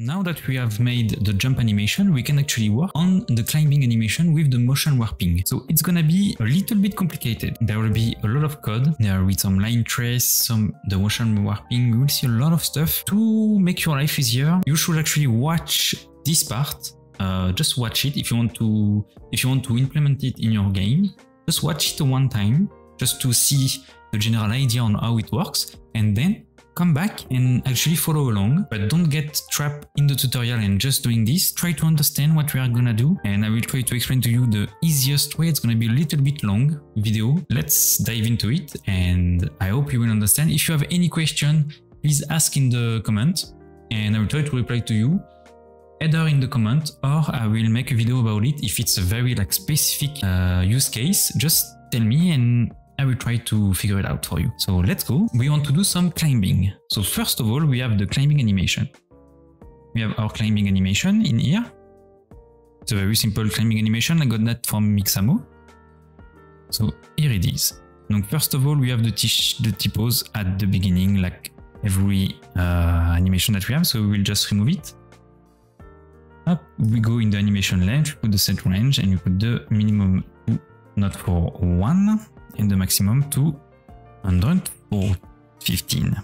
Now that we have made the jump animation, we can actually work on the climbing animation with the motion warping. So it's gonna be a little bit complicated. There will be a lot of code. There be some line trace, some the motion warping. We will see a lot of stuff. To make your life easier, you should actually watch this part. Uh, just watch it if you want to if you want to implement it in your game. Just watch it one time just to see the general idea on how it works and then come back and actually follow along, but don't get trapped in the tutorial and just doing this. Try to understand what we are gonna do and I will try to explain to you the easiest way. It's gonna be a little bit long video. Let's dive into it and I hope you will understand. If you have any question, please ask in the comment and I will try to reply to you either in the comment or I will make a video about it if it's a very like specific uh, use case. Just tell me and I will try to figure it out for you. So let's go. We want to do some climbing. So first of all, we have the climbing animation. We have our climbing animation in here. It's a very simple climbing animation. I got that from Mixamo. So here it is. Donc first of all, we have the, the T-pose at the beginning, like every uh, animation that we have. So we will just remove it. Up, we go in the animation length, put the set range, and you put the minimum not for one, and the maximum to 100 or 15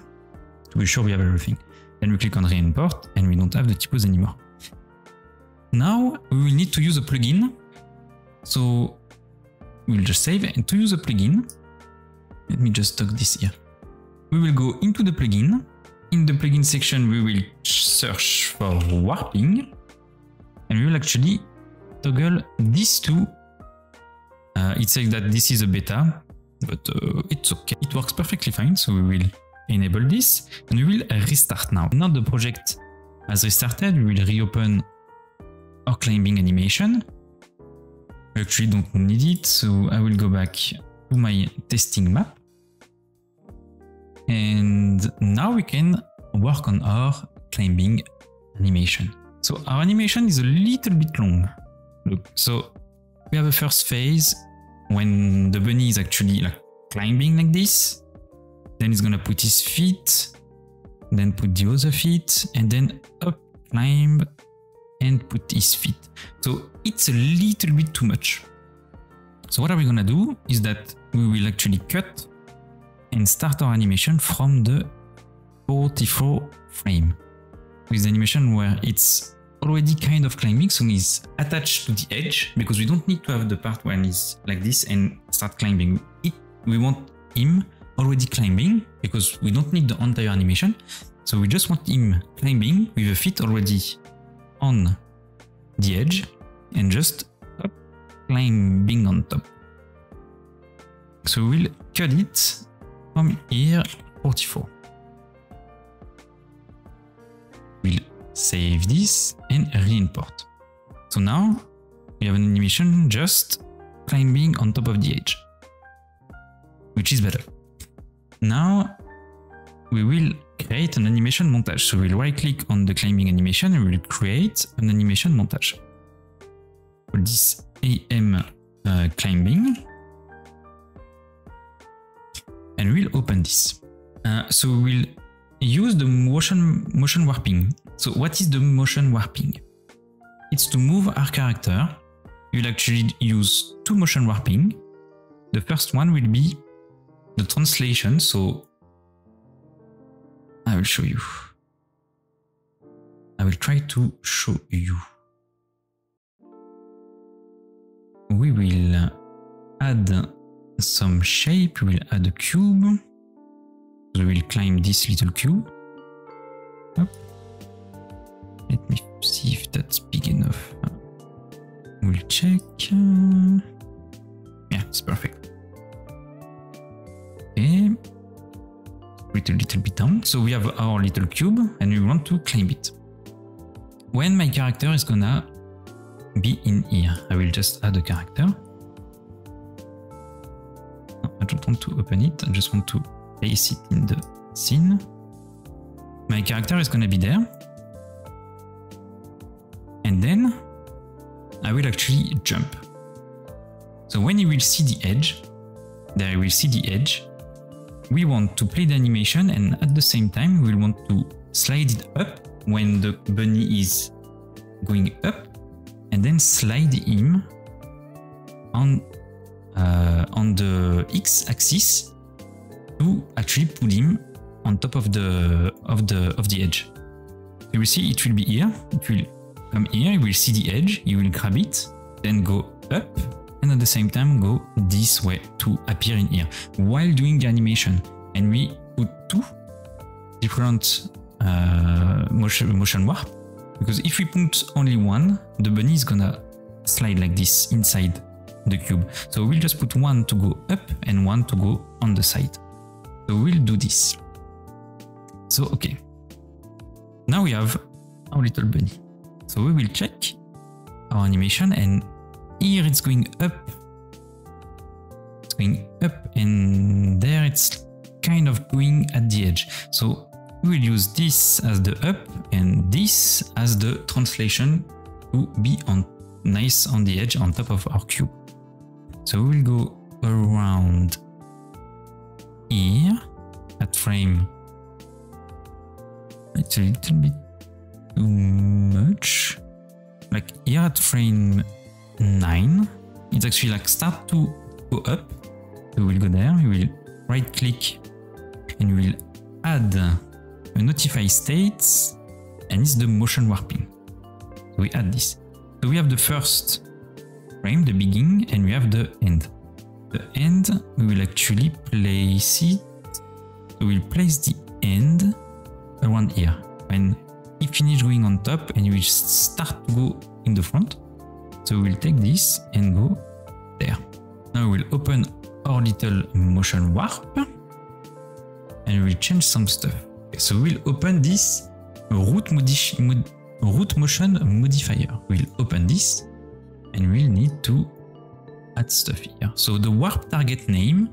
to be sure we have everything. Then we click on re-import and we don't have the T-pose anymore. Now we will need to use a plugin. So we'll just save and to use a plugin, let me just talk this here. We will go into the plugin. In the plugin section, we will search for warping and we will actually toggle these two. Uh, it says that this is a beta, but uh, it's okay. It works perfectly fine. So we will enable this and we will restart now. Now the project has restarted. We will reopen our climbing animation. We actually don't need it. So I will go back to my testing map. And now we can work on our climbing animation. So our animation is a little bit long. Look, so we have a first phase when the bunny is actually like climbing like this. Then he's gonna put his feet, then put the other feet, and then up, climb, and put his feet. So it's a little bit too much. So what are we gonna do is that we will actually cut and start our animation from the 44 frame with the animation where it's already kind of climbing, so he's attached to the edge because we don't need to have the part when he's like this and start climbing. It, we want him already climbing because we don't need the entire animation. So we just want him climbing with the feet already on the edge and just up, climbing on top. So we'll cut it from here 44. We'll save this and re-import. So now we have an animation just climbing on top of the edge, which is better. Now we will create an animation montage. So we'll right click on the climbing animation and we'll create an animation montage. For this AM uh, climbing. And we'll open this. Uh, so we'll use the motion, motion warping. So what is the motion warping? It's to move our character. You'll actually use two motion warping. The first one will be the translation. So I will show you. I will try to show you. We will add some shape. We will add a cube. We will climb this little cube. Let me see if that's big enough. We'll check. Yeah, it's perfect. Okay. Put a little bit down. So we have our little cube and we want to climb it. When my character is gonna be in here, I will just add a character. I don't want to open it. I just want to place it in the scene. My character is gonna be there. I will actually jump. So when you will see the edge, there you will see the edge. We want to play the animation and at the same time we will want to slide it up when the bunny is going up and then slide him on uh, on the x-axis to actually put him on top of the of the of the edge. You will see it will be here. It will come here. You will see the edge. You will grab it, then go up, and at the same time go this way to appear in here while doing the animation. And we put two different uh, motion motion warp because if we put only one, the bunny is gonna slide like this inside the cube. So we'll just put one to go up and one to go on the side. So we'll do this. So, okay. Now we have our little bunny. So we will check our animation and here it's going up. It's going up and there it's kind of going at the edge. So we will use this as the up and this as the translation to be on nice on the edge on top of our cube. So we will go around here at frame. It's a little bit much. Like here at frame 9, it's actually like start to go up. So we will go there, we will right click and we will add a notify states and it's the motion warping. So we add this. So we have the first frame, the beginning, and we have the end. The end, we will actually place it. So we'll place the end around here. When he finish going on top and we start to go in the front. So we'll take this and go there. Now we'll open our little motion warp and we'll change some stuff. So we'll open this root, mod root motion modifier. We'll open this and we'll need to add stuff here. So the warp target name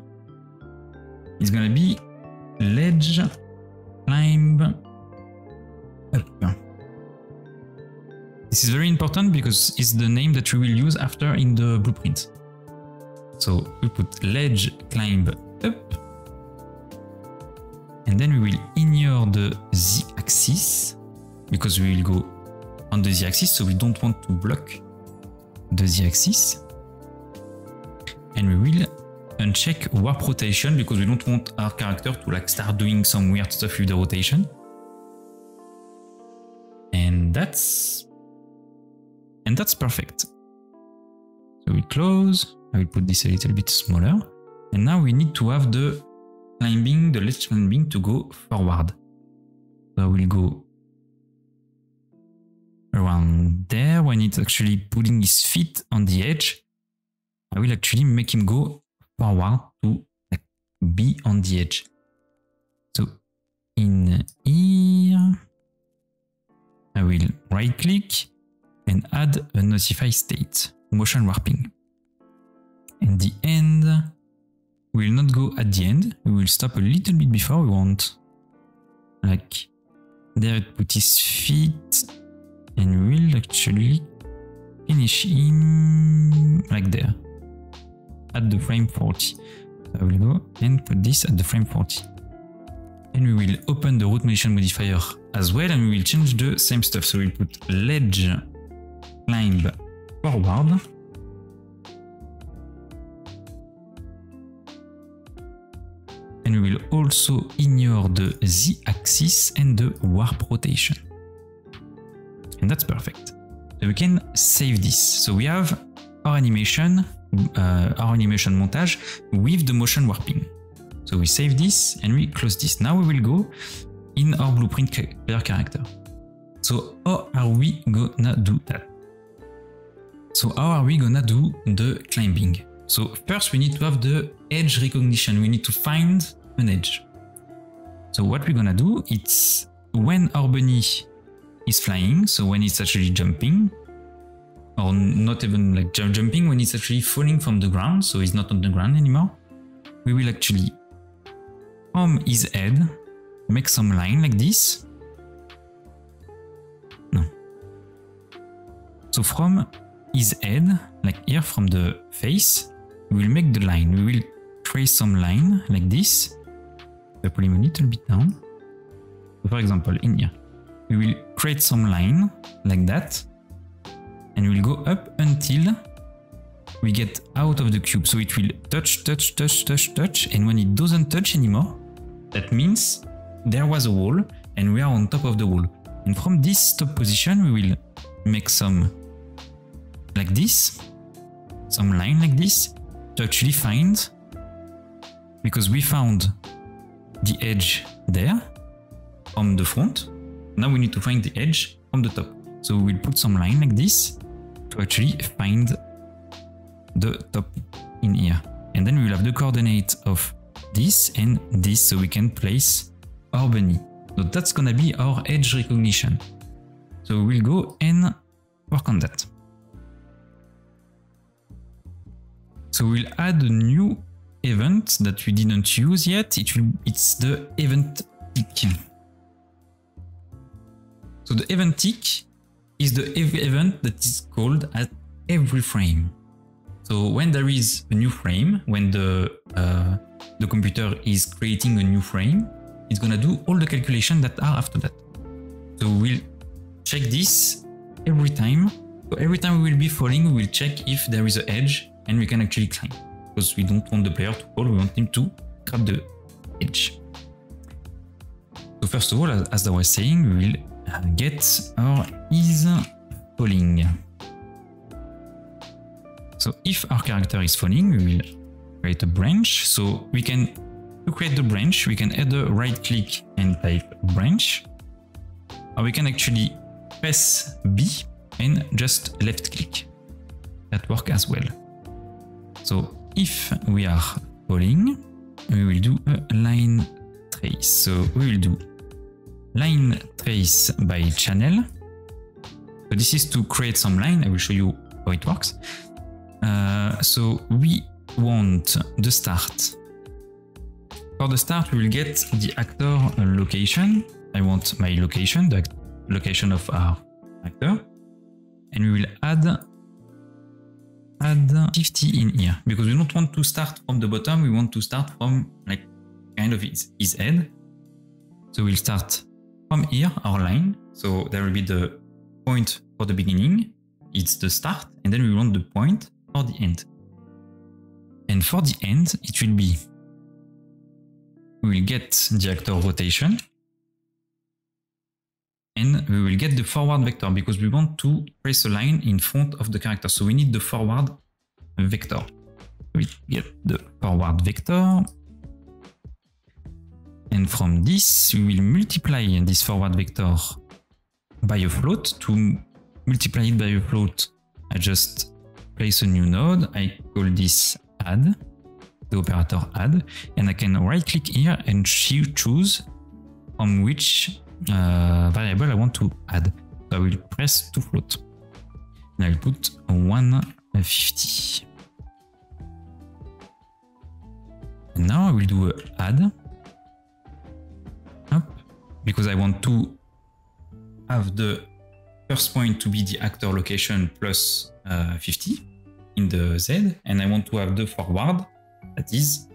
is gonna be ledge climb This is very important because it's the name that we will use after in the blueprint. So we put ledge climb up. And then we will ignore the z axis because we will go on the z axis so we don't want to block the z axis and we will uncheck warp rotation because we don't want our character to like start doing some weird stuff with the rotation that's and that's perfect so we close I will put this a little bit smaller and now we need to have the climbing, the ledge climbing to go forward. So I will go around there when it's actually putting his feet on the edge. I will actually make him go forward to be on the edge. Will right click and add a notify state, motion warping. And the end, will not go at the end. We will stop a little bit before we want. Like there it put his feet and we will actually finish him like there at the frame 40. So I will go and put this at the frame 40. And we will open the root motion modifier as well and we will change the same stuff. So we'll put ledge climb forward and we will also ignore the z-axis and the warp rotation. And that's perfect. So we can save this. So we have our animation, uh, our animation montage with the motion warping. So we save this and we close this. Now we will go in our blueprint player character. So how are we gonna do that? So how are we gonna do the climbing? So first we need to have the edge recognition. We need to find an edge. So what we're gonna do, it's when our bunny is flying, so when it's actually jumping, or not even like jumping, when it's actually falling from the ground, so it's not on the ground anymore, we will actually, from his head, make some line like this. No. So from his head, like here from the face, we will make the line. We will trace some line like this. pull him a little bit down. So for example, in here, we will create some line like that and we'll go up until we get out of the cube. So it will touch, touch, touch, touch, touch. And when it doesn't touch anymore, that means there was a wall and we are on top of the wall. And from this top position, we will make some like this, some line like this to actually find, because we found the edge there from the front. Now we need to find the edge from the top. So we'll put some line like this to actually find the top in here. And then we will have the coordinate of this and this so we can place bunny. So that's gonna be our edge recognition. So we'll go and work on that. So we'll add a new event that we didn't use yet. It will, it's the event tick. So the event tick is the event that is called at every frame. So when there is a new frame, when the, uh, the computer is creating a new frame, it's gonna do all the calculations that are after that. So we'll check this every time. So every time we will be falling, we will check if there is an edge and we can actually climb. Because we don't want the player to fall, we want him to grab the edge. So first of all, as I was saying, we will uh, get our is falling. So if our character is falling, we will create a branch. So we can, to create the branch, we can either right click and type branch, or we can actually press B and just left click. That works as well. So if we are falling, we will do a line trace. So we will do line trace by channel. So this is to create some line. I will show you how it works. Uh, so we want the start. For the start, we will get the actor location. I want my location, the location of our actor. And we will add add 50 in here because we don't want to start from the bottom. We want to start from like kind of his, his head. So we'll start from here, our line. So there will be the point for the beginning. It's the start. And then we want the point for the end. And for the end, it will be, we will get the actor rotation and we will get the forward vector because we want to trace a line in front of the character. So we need the forward vector. We get the forward vector. And from this, we will multiply this forward vector by a float. To multiply it by a float, I just place a new node. I call this add, the operator add, and I can right click here and choose from which uh, variable I want to add. So I will press to float. And I'll put 150. And now I will do a add. Up, because I want to have the first point to be the actor location plus uh, 50 in the Z, and I want to have the forward that is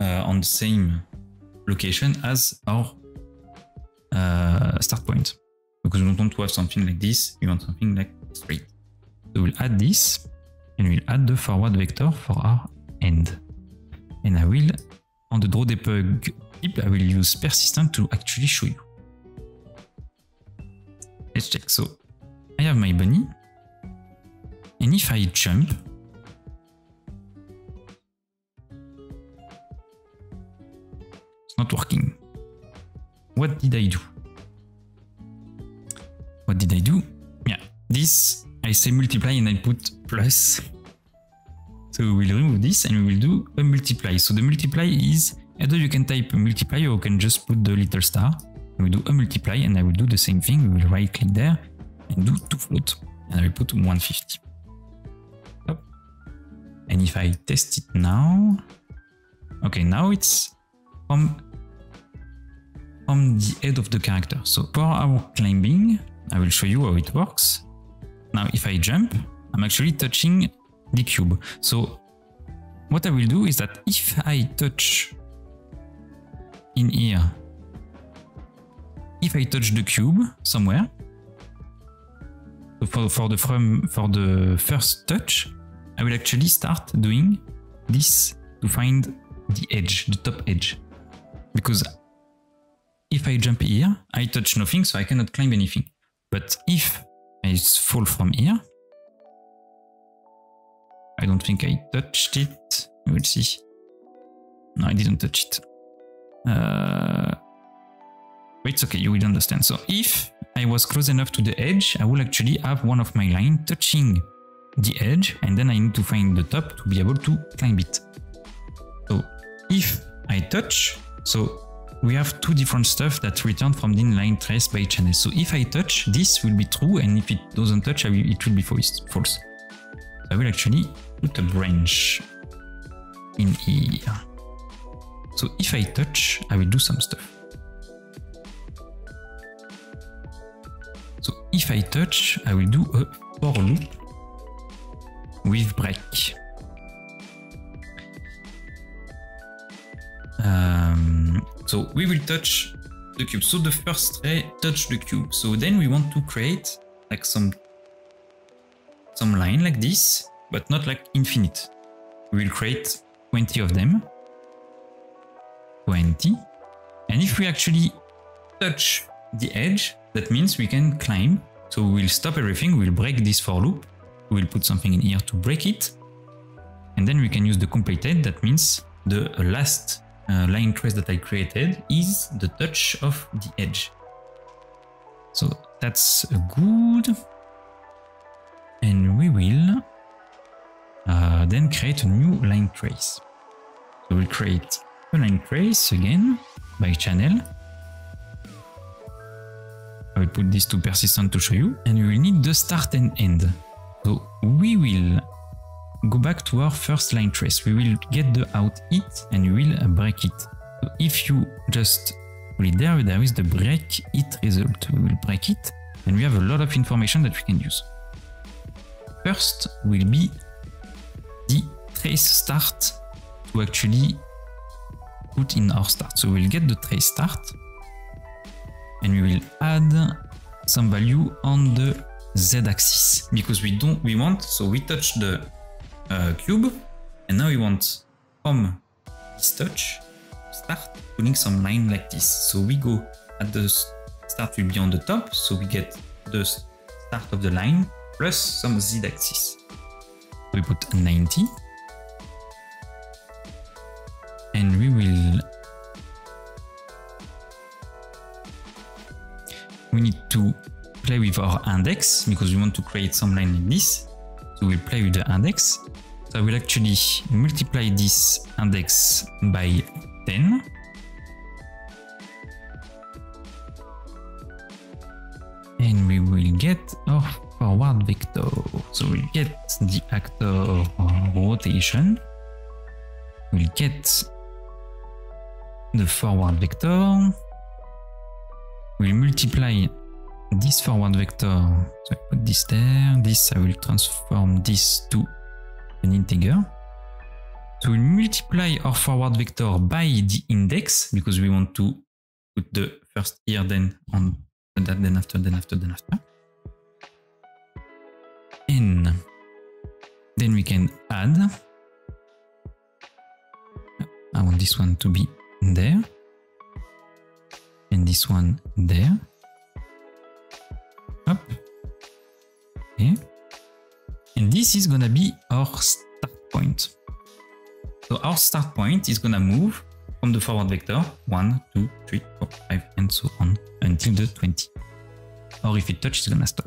uh, on the same location as our uh, start point. Because we want to have something like this, we want something like straight. So we'll add this and we'll add the forward vector for our end. And I will, on the draw debug tip, I will use persistent to actually show you. Let's check. So I have my bunny. And if I jump, not working. What did I do? What did I do? Yeah, this I say multiply and I put plus. So we will remove this and we will do a multiply. So the multiply is either you can type multiply or you can just put the little star. We do a multiply and I will do the same thing. We will right click there and do to float. And I will put 150. Up. And if I test it now, okay, now it's from, from the head of the character. So for our climbing, I will show you how it works. Now, if I jump, I'm actually touching the cube. So what I will do is that if I touch in here if I touch the cube somewhere, so for, for the from for the first touch, I will actually start doing this to find the edge, the top edge. Because if I jump here, I touch nothing, so I cannot climb anything. But if I fall from here, I don't think I touched it. We'll see. No, I didn't touch it. Uh, it's okay, you will understand. So if I was close enough to the edge, I will actually have one of my line touching the edge, and then I need to find the top to be able to climb it. So if I touch, so we have two different stuff that return from the inline trace by channel. So if I touch, this will be true, and if it doesn't touch, will, it will be false. false. I will actually put a branch in here. So if I touch, I will do some stuff. So if I touch, I will do a for loop with break. Um, so we will touch the cube. So the first ray touch the cube. So then we want to create like some some line like this, but not like infinite. We will create 20 of them. 20. And if we actually touch the edge, that means we can climb. So we'll stop everything, we'll break this for loop. We'll put something in here to break it. And then we can use the completed, that means the last uh, line trace that I created is the touch of the edge. So that's good. And we will uh, then create a new line trace. So we'll create a line trace again by channel. I will put this to persistent to show you. And we will need the start and end. So we will go back to our first line trace. We will get the out hit and we will break it. If you just it there, there is the break hit result. We will break it and we have a lot of information that we can use. First will be the trace start to actually put in our start. So we'll get the trace start and we will add some value on the z-axis because we don't we want so we touch the uh, cube. And now we want from this touch start putting some line like this. So we go at the start will be on the top. So we get the start of the line plus some z-axis we put 90 and we will we need to play with our index because we want to create some line like this. So we'll play with the index I will actually multiply this index by 10 and we will get our forward vector. So we'll get the actor rotation. We'll get the forward vector. We'll multiply this forward vector. So I put this there. This I will transform this to an integer. We'll multiply our forward vector by the index because we want to put the first here, then on that, then after, then after, then after. And then we can add. I want this one to be there. And this one there. Up. Okay. This is gonna be our start point. So our start point is gonna move from the forward vector 1, 2, 3, 4, 5, and so on until the 20. Or if it touches, it's gonna stop.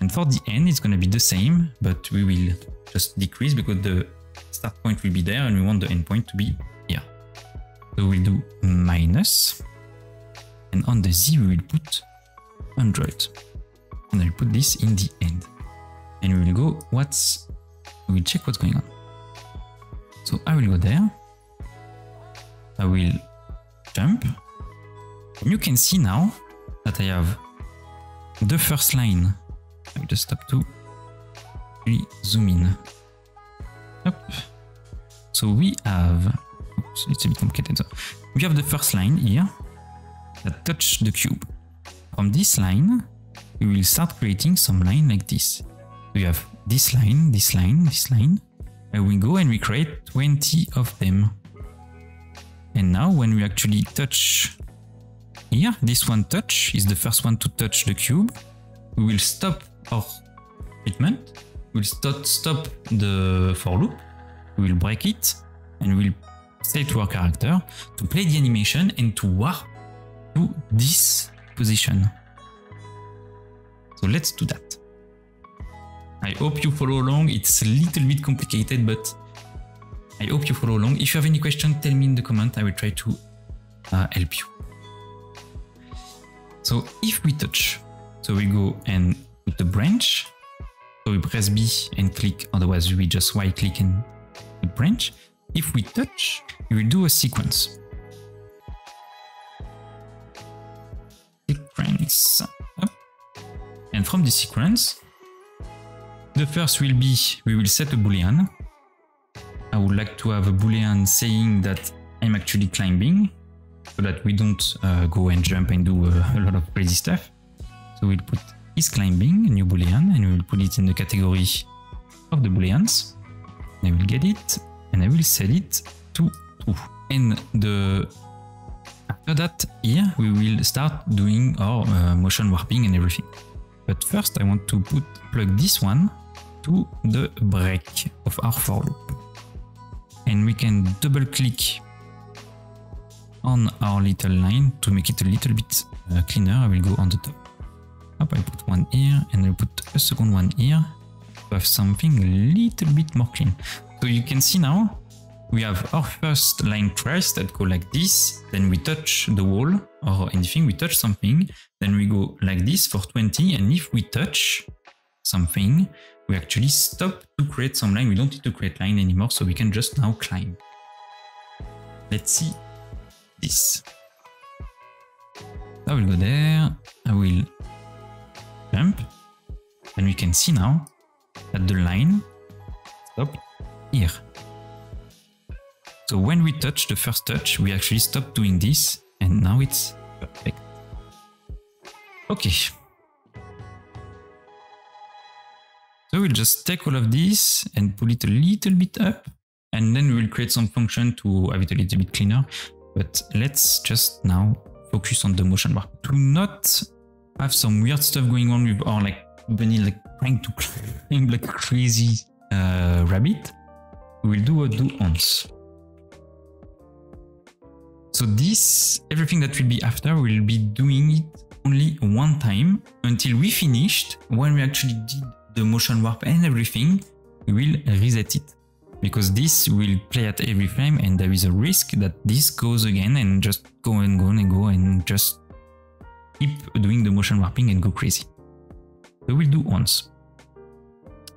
And for the end, it's gonna be the same, but we will just decrease because the start point will be there and we want the end point to be here. So we'll do minus, and on the z we will put 100. And I'll put this in the end. And we will go, what's, we will check what's going on. So I will go there. I will jump. And you can see now that I have the first line. I will just stop to really zoom in. So we have, oops, it's a bit complicated. So we have the first line here that touch the cube. from this line, we will start creating some line like this. We have this line, this line, this line, and we go and we create 20 of them. And now when we actually touch here, this one touch is the first one to touch the cube. We will stop our treatment. We'll stop, stop the for loop. We will break it and we'll say to our character to play the animation and to warp to this position. So let's do that. I hope you follow along. It's a little bit complicated, but I hope you follow along. If you have any question, tell me in the comment. I will try to uh, help you. So if we touch, so we go and put the branch. So we press B and click, otherwise we just right click and put branch. If we touch, we will do a sequence. Sequence. And from the sequence, the first will be, we will set a boolean. I would like to have a boolean saying that I'm actually climbing so that we don't uh, go and jump and do a, a, lot of crazy stuff. So we'll put is climbing, a new boolean, and we'll put it in the category of the booleans. I will get it, and I will set it to true. And the after that, here we will start doing our uh, motion warping and everything. But first, I want to put plug this one to the break of our for loop. And we can double click on our little line to make it a little bit uh, cleaner. I will go on the top. Up, I put one here and I put a second one here to have something a little bit more clean. So you can see now we have our first line trace that go like this, then we touch the wall or anything, we touch something, then we go like this for 20, and if we touch something, we actually stop to create some line. We don't need to create line anymore, so we can just now climb. Let's see this. I will go there, I will jump, and we can see now that the line stop here. So when we touch the first touch, we actually stop doing this, and now it's perfect. Okay. So we'll just take all of this and pull it a little bit up, and then we'll create some function to have it a little bit cleaner. But let's just now focus on the motion warp. Do not have some weird stuff going on with our like bunny like trying to climb like crazy uh, rabbit, we'll do a do once. So this, everything that will be after, will be doing it only one time until we finished. When we actually did the motion warp and everything, we will reset it. Because this will play at every frame and there is a risk that this goes again and just go and go and go and just keep doing the motion warping and go crazy. So we'll do once.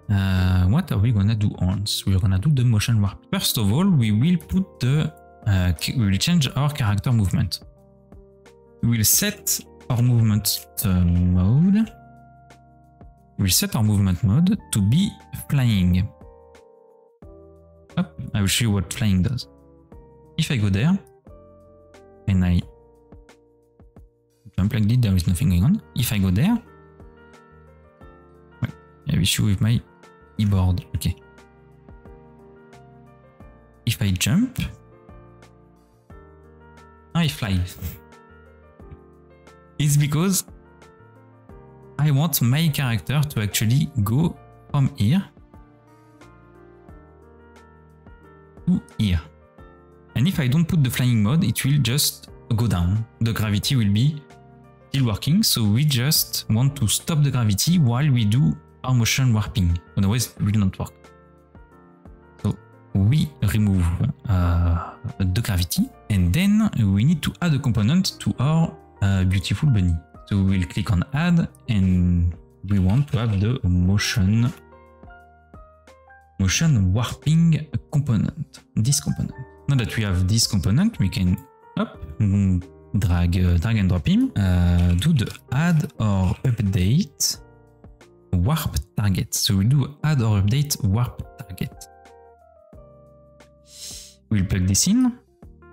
Uh, what are we gonna do once? We're gonna do the motion warp. First of all, we will put the uh, we will change our character movement. We will set our movement mode. We will set our movement mode to be flying. Up, I will show you what flying does. If I go there and I jump like this, there is nothing going on. If I go there, I have issue with my keyboard. Okay. If I jump, I fly. it's because I want my character to actually go from here to here. And if I don't put the flying mode, it will just go down. The gravity will be still working, so we just want to stop the gravity while we do our motion warping. Otherwise, it will not work. So we remove uh, the gravity and then we need to add a component to our uh, beautiful bunny. So we'll click on add and we want to have the motion motion warping component, this component. Now that we have this component, we can up, drag, uh, drag and drop him, uh, do the add or update warp target. So we do add or update warp target. We'll plug this in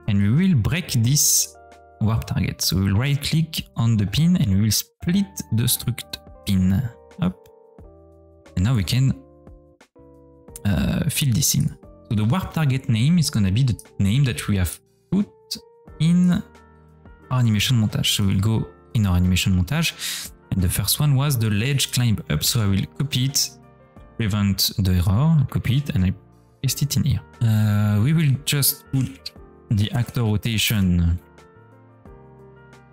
and we will break this warp target. So we will right click on the pin and we will split the struct pin up. And now we can uh, fill this in. So the warp target name is going to be the name that we have put in our animation montage. So we'll go in our animation montage. And the first one was the ledge climb up. So I will copy it, prevent the error, copy it, and I paste it in here. Uh, we will just put the actor rotation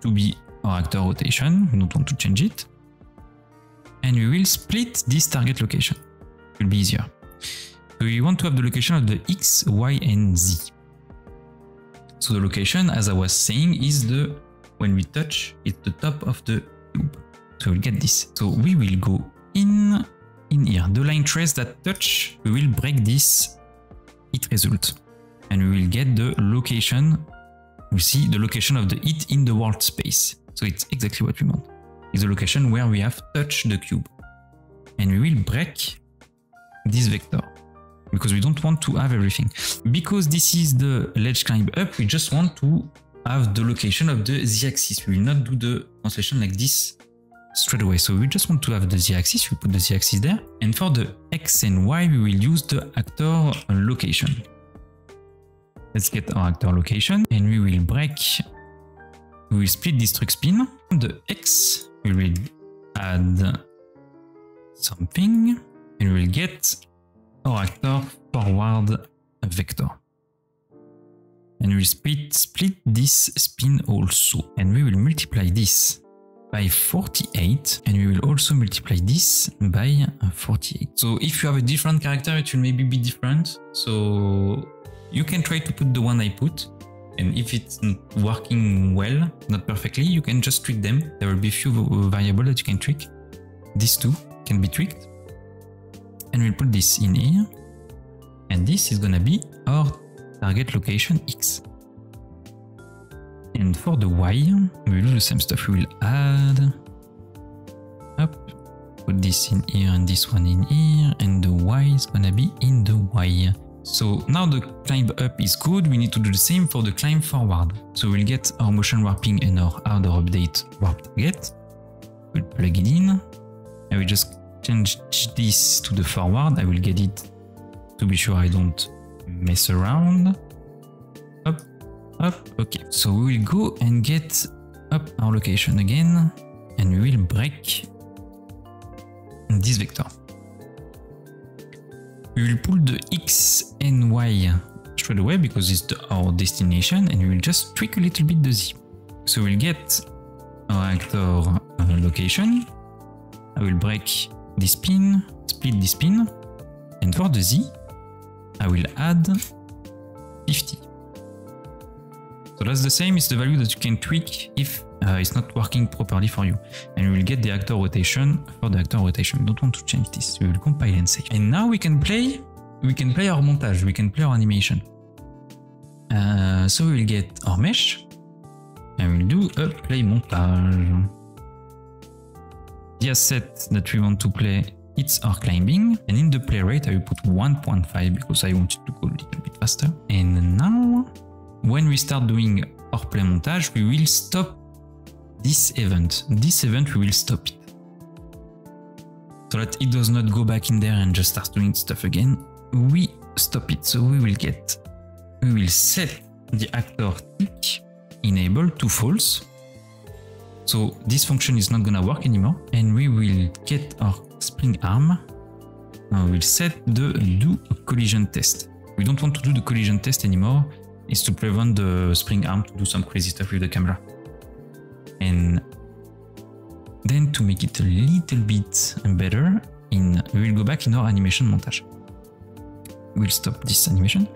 to be our actor rotation. We don't want to change it. And we will split this target location. It will be easier. So we want to have the location of the X, Y, and Z. So the location, as I was saying, is the, when we touch, it's the top of the cube. So we'll get this. So we will go in, in here. The line trace that touch, we will break this hit result. And we will get the location, we see the location of the hit in the world space. So it's exactly what we want. It's the location where we have touched the cube. And we will break this vector because we don't want to have everything. Because this is the ledge climb up, we just want to have the location of the z-axis. We will not do the translation like this straight away. So we just want to have the z-axis, we put the z-axis there. And for the x and y, we will use the actor location. Let's get our actor location and we will break, we will split this struct pin. The x, we will add something and we will get our actor forward vector. And we'll split, split this pin also. And we will multiply this by 48 and we will also multiply this by 48. So if you have a different character, it will maybe be different. So you can try to put the one I put and if it's not working well, not perfectly, you can just tweak them. There will be a few variables that you can tweak. These two can be tweaked. And we'll put this in here. And this is gonna be our target location X. And for the Y, we will do the same stuff. We will add up, put this in here and this one in here, and the Y is gonna be in the Y. So now the climb up is good, we need to do the same for the climb forward. So we'll get our motion warping and our order update warp target. We'll plug it in. I will just change this to the forward. I will get it to be sure I don't mess around. Up, up, okay. So we will go and get up our location again and we will break this vector. We will pull the X and Y straight away because it's our destination and we will just tweak a little bit the Z. So we'll get our actor location. I will break this pin, split this pin, and for the Z, I will add 50. So that's the same, it's the value that you can tweak if uh, it's not working properly for you. And we will get the actor rotation for the actor rotation. We don't want to change this. We will compile and save. And now we can play, we can play our montage, we can play our animation. Uh, so we will get our mesh and we'll do a play montage. The asset that we want to play it's our climbing and in the play rate I will put 1.5 because I want it to go a little bit faster. And now when we start doing our play montage we will stop this event. This event we will stop it. So that it does not go back in there and just start doing stuff again. We stop it. So we will get, we will set the actor tick enable to false. So this function is not gonna work anymore and we will get our spring arm. Now we'll set the do collision test. We don't want to do the collision test anymore. It's to prevent the spring arm to do some crazy stuff with the camera. And then to make it a little bit better, in we will go back in our animation montage. We'll stop this animation.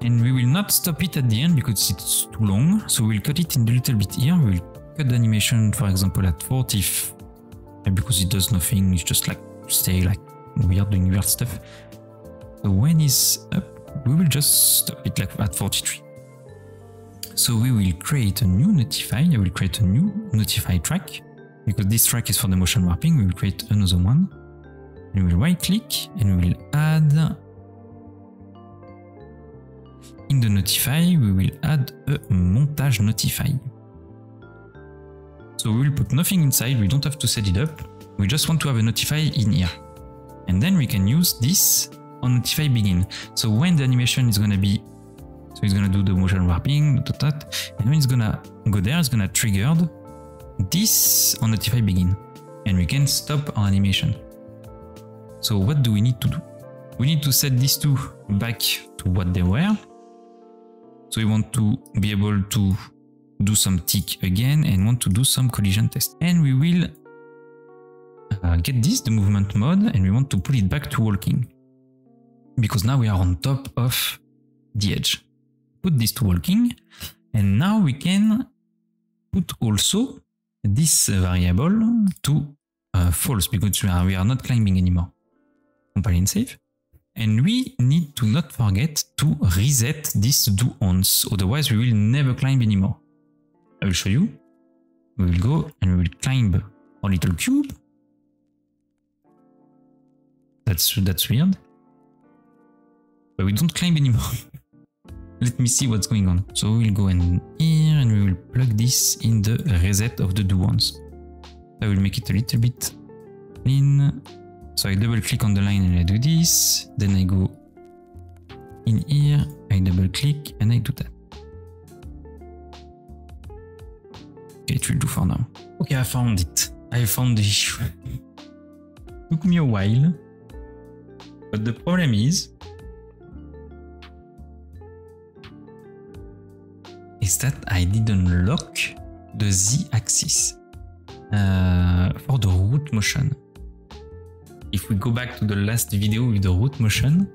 And we will not stop it at the end because it's too long. So we'll cut it in a little bit here. We'll cut the animation, for example, at 40 because it does nothing. It's just like stay like weird doing weird stuff. So when it's up, we will just stop it like at 43. So we will create a new notify. I will create a new notify track because this track is for the motion warping. We will create another one. And we will right click and we will add in the notify, we will add a montage notify. So we will put nothing inside, we don't have to set it up. We just want to have a notify in here. And then we can use this on notify begin. So when the animation is gonna be, so it's gonna do the motion warping, dot, dot, and when it's gonna go there, it's gonna trigger this on notify begin. And we can stop our animation. So what do we need to do? We need to set these two back to what they were. So we want to be able to do some tick again and want to do some collision test. And we will uh, get this, the movement mode, and we want to put it back to walking. Because now we are on top of the edge. Put this to walking, and now we can put also this variable to uh, false because we are, we are not climbing anymore. Compile and save. And we need to not forget to reset this do once, otherwise we will never climb anymore. I will show you. We will go and we will climb our little cube. That's that's weird. But we don't climb anymore. Let me see what's going on. So we'll go in here and we will plug this in the reset of the do once. I will make it a little bit clean. So I double click on the line and I do this. Then I go in here, I double click and I do that. Okay, it will do for now. Okay, I found it. I found the issue. Took me a while. But the problem is is that I didn't lock the z-axis uh, for the root motion. If we go back to the last video with the root motion,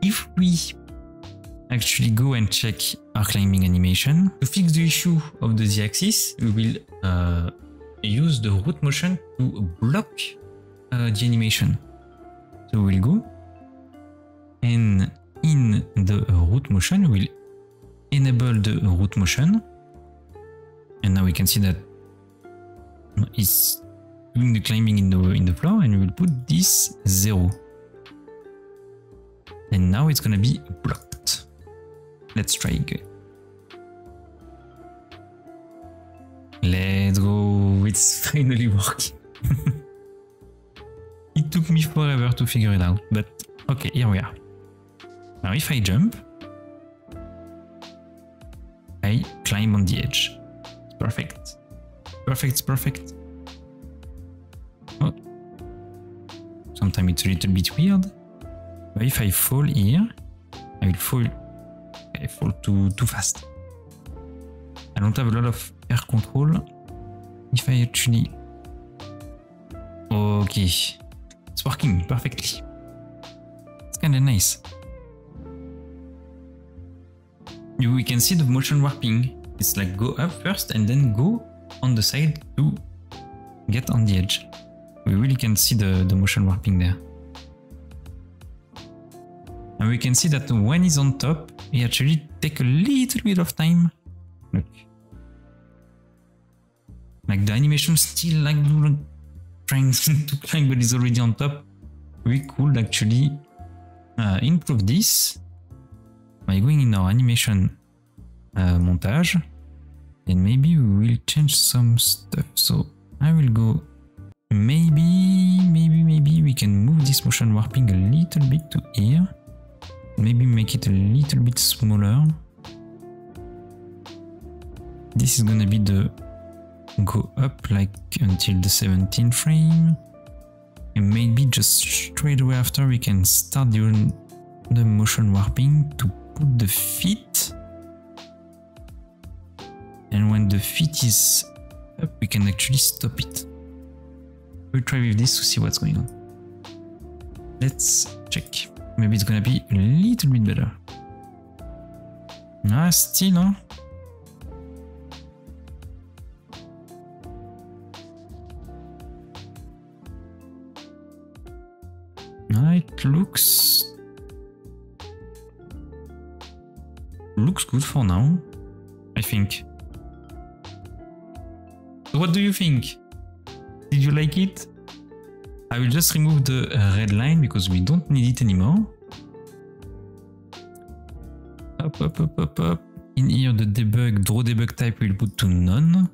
if we actually go and check our climbing animation, to fix the issue of the z-axis, we will uh, use the root motion to block uh, the animation. So we'll go and in the root motion, we'll enable the root motion. And now we can see that it's doing the climbing in the in the floor and we will put this zero. And now it's gonna be blocked. Let's try again. Let's go, it's finally working. it took me forever to figure it out, but okay, here we are. Now if I jump, I climb on the edge. It's perfect. Perfect, perfect. Oh. Sometimes it's a little bit weird. But if I fall here, I will fall, I fall too, too fast. I don't have a lot of air control. If I actually... Okay. It's working perfectly. It's kinda nice. We can see the motion warping. It's like go up first and then go on the side to get on the edge. We really can see the, the motion warping there. And we can see that when he's on top, he actually take a little bit of time. Look. Like the animation still like trying to climb but he's already on top. We could actually uh, improve this by going in our animation uh, montage and maybe we will change some stuff. So I will go maybe, maybe, maybe we can move this motion warping a little bit to here. Maybe make it a little bit smaller. This is gonna be the go up like until the 17 frame. And maybe just straight away after we can start doing the motion warping to put the feet. And when the feet is up, we can actually stop it. We'll try with this to see what's going on. Let's check. Maybe it's gonna be a little bit better. Ah, still, huh? It looks... Looks good for now, I think. What do you think? Did you like it? I will just remove the red line because we don't need it anymore. Up, up, up, up, up. In here, the debug, draw debug type will put to none.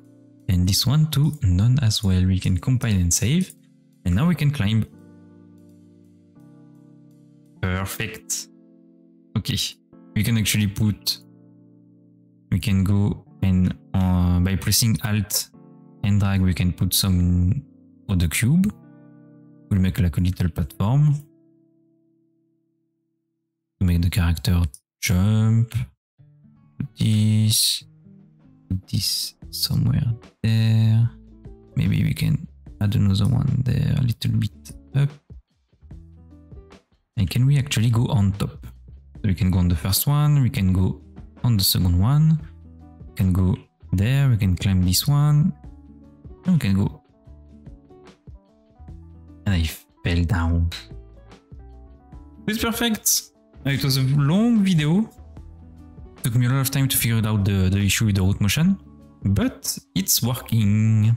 and this one to none as well. We can compile and save. And now we can climb. Perfect. Okay, we can actually put, we can go and uh, by pressing Alt and drag, we can put some of the cube. We'll make like a little platform to make the character jump. This, this somewhere there. Maybe we can add another one there a little bit up. And can we actually go on top? So we can go on the first one, we can go on the second one, we can go there, we can climb this one, and we can go. And I fell down. It's perfect. It was a long video. Took me a lot of time to figure out the, the issue with the root motion, but it's working.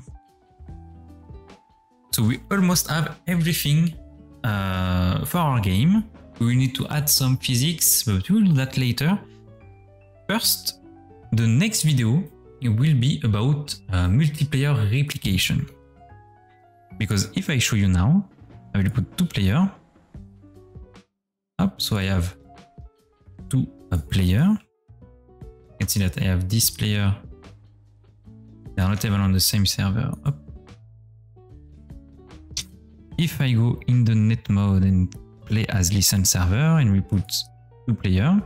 So we almost have everything uh, for our game. We need to add some physics, but we will do that later. First, the next video will be about uh, multiplayer replication. Because if I show you now, I will put two player. Up, so I have two a player. You can see that I have this player. They are not even on the same server. Up. If I go in the net mode and play as listen server and we put two player,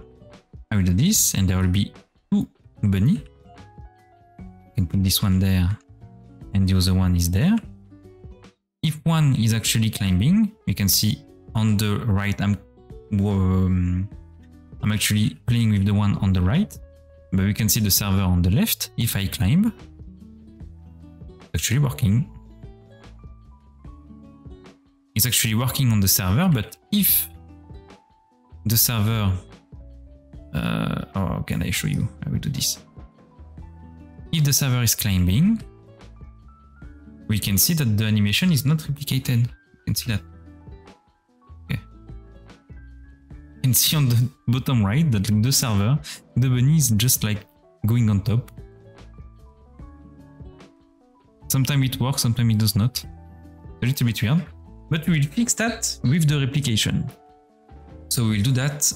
I will do this and there will be two bunny. I can put this one there and the other one is there. If one is actually climbing, you can see on the right, I'm, um, I'm actually playing with the one on the right, but we can see the server on the left. If I climb, actually working is actually working on the server, but if the server, uh, oh, can I show you? I will do this. If the server is climbing, we can see that the animation is not replicated. You can see that. Okay. You can see on the bottom right that the server, the bunny is just like going on top. Sometimes it works, sometimes it does not. A little bit weird. But we will fix that with the replication. So we'll do that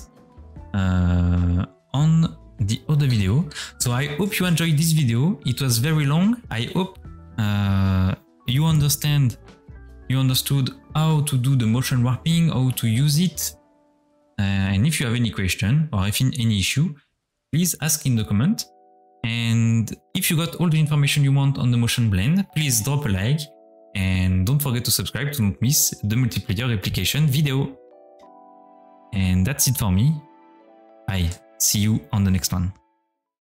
uh, on the other video. So I hope you enjoyed this video. It was very long. I hope uh, you understand, you understood how to do the motion warping, how to use it. Uh, and if you have any question or if in any issue, please ask in the comment. And if you got all the information you want on the motion blend, please drop a like and don't forget to subscribe to not miss the multiplayer replication video. And that's it for me. I See you on the next one.